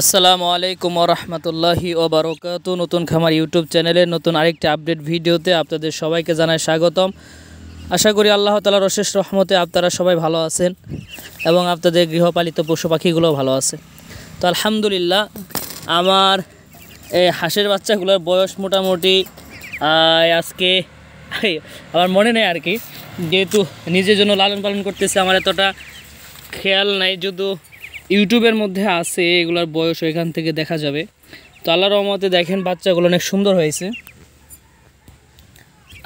আসসালামু আলাইকুম রহমতুল্লাহি বারকাত নতুন খামার ইউটিউব চ্যানেলে নতুন আরেকটি আপডেট ভিডিওতে আপনাদের সবাইকে জানাই স্বাগতম। আশা করি আল্লাহ তালার অশেষ রহমতে আপনারা সবাই ভালো আছেন এবং আপনাদের গৃহপালিত পশু পাখিগুলো ভালো আছে। তো আলহামদুলিল্লাহ, আমার এই হাঁসের বাচ্চাগুলোর বয়স মোটামুটি আজকে আমার মনে নেই আর কি। যেহেতু নিজের জন্য লালন পালন করতেছে, আমার এতটা খেয়াল নাই যদি ইউটিউবের মধ্যে আছে, এগুলার বয়স এখান থেকে দেখা যাবে। তো আল্লাহর রহমতে দেখেন বাচ্চাগুলো অনেক সুন্দর হয়েছে।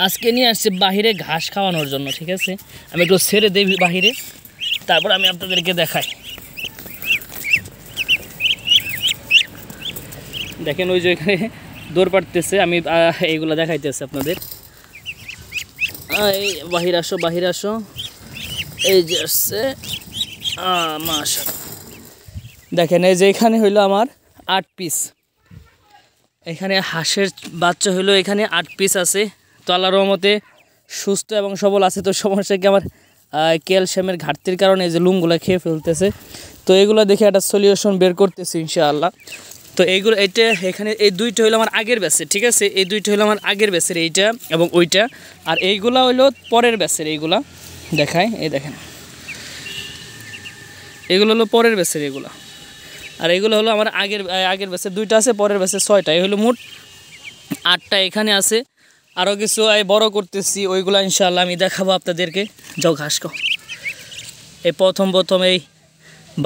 আজকে নিয়ে আসছে বাহিরে ঘাস খাওয়ানোর জন্য, ঠিক আছে? আমি একটু ছেড়ে দেই বাহিরে, তারপর আমি আপনাদেরকে দেখাই। দেখেন ওই যে এখানে দৌড় পাড়তেছে, আমি এইগুলো দেখাইতেছে আপনাদের। এই বাহির আসো বাহির আসো। এই যে আসছে মাশা দেখেন, এই যে এখানে হইল আমার আট পিস এখানে হাঁসের বাচ্চা হইল, এখানে আট পিস আছে। তো আল্লাহ রহমতে সুস্থ এবং সবল আছে। তো সমস্যা কি আমার ক্যালসিয়ামের ঘাটতির কারণে এই যে লুমগুলো খেয়ে ফেলতেছে। তো এগুলো দেখে একটা সলিউশন বের করতেছি ইনশাআল্লাহ। তো এইগুলো, এইটা এখানে, এই দুইটা হইল আমার আগের ব্যাসের ঠিক আছে? এই দুইটা হইল আমার আগের ব্যাসের এইটা এবং ওইটা। আর এইগুলা হইল পরের ব্যাসের এইগুলা। দেখায় এই দেখেন। এগুলো হলো পরের ব্যাসের এগুলো। আর এগুলো হলো আমার আগের আগের ব্যাসের দুইটা আছে, পরের ব্যাসের ছয়টা। এই হলো মোট আটটা এখানে আছে। আরও কিছু বড় করতেছি, ওইগুলো ইনশাল্লাহ আমি দেখাবো আপনাদেরকে। যাও ঘাস এই প্রথম প্রথম এই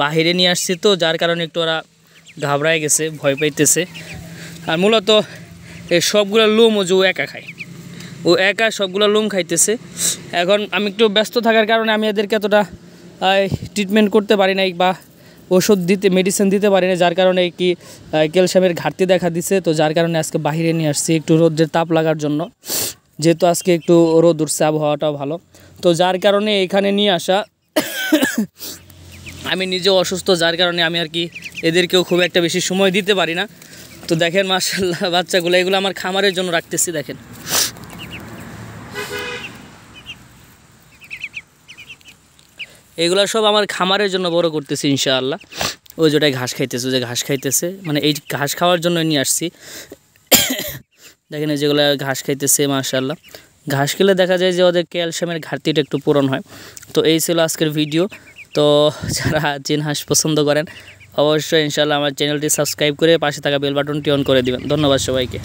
বাহিরে নিয়ে আসছি তো, যার কারণে একটু ওরা ঘাবড়ায় গেছে, ভয় পাইতেছে। আর মূলত এই সবগুলো লোম ও যে ও একা খায়। ও একা সবগুলো লোম খাইতেছে। এখন আমি একটু ব্যস্ত থাকার কারণে আমি এদেরকে এতটা ট্রিটমেন্ট করতে পারি নাই বা ওষুধ দিতে মেডিসিন দিতে পারি না যার কারণে কি ক্যালসিয়ামের ঘাটতি দেখা দিছে। তো যার কারণে আজকে বাইরে নিয়ে আসছি একটু রোদ্রের তাপ লাগার জন্য। যেহেতু আজকে একটু রোদ উঠছে, আবহাওয়াটাও ভালো। তো যার কারণে এখানে নিয়ে আসা, আমি নিজেও অসুস্থ, যার কারণে আমি আর কি এদেরকেও খুব একটা বেশি সময় দিতে পারি না। তো দেখেন মার্শাল্লাহ বাচ্চাগুলো, এগুলো আমার খামারের জন্য রাখতেছি, দেখেন। এগুলো সব আমার খামারের জন্য বড় করতেছি ইনশাআল্লাহ। ওই যেটাই ঘাস খাইতেছে যে ঘাস খাইতেছে। মানে এই ঘাস খাওয়ার জন্য নিয়ে আসছি। দেখেন এই যেগুলো ঘাস খাইতেছে, মাশাআল্লাহ। ঘাস খেলে দেখা যায় যে ওদের ক্যালসিয়ামের ঘাটতিটা একটু পূরণ হয়। তো এই ছিল আজকের ভিডিও। তো যারা চিন হাঁস পছন্দ করেন, অবশ্যই ইনশাআল্লাহ আমার চ্যানেলটি সাবস্ক্রাইব করে পাশে থাকা বেল বাটনটি অন করে দিবেন। ধন্যবাদ সবাইকে।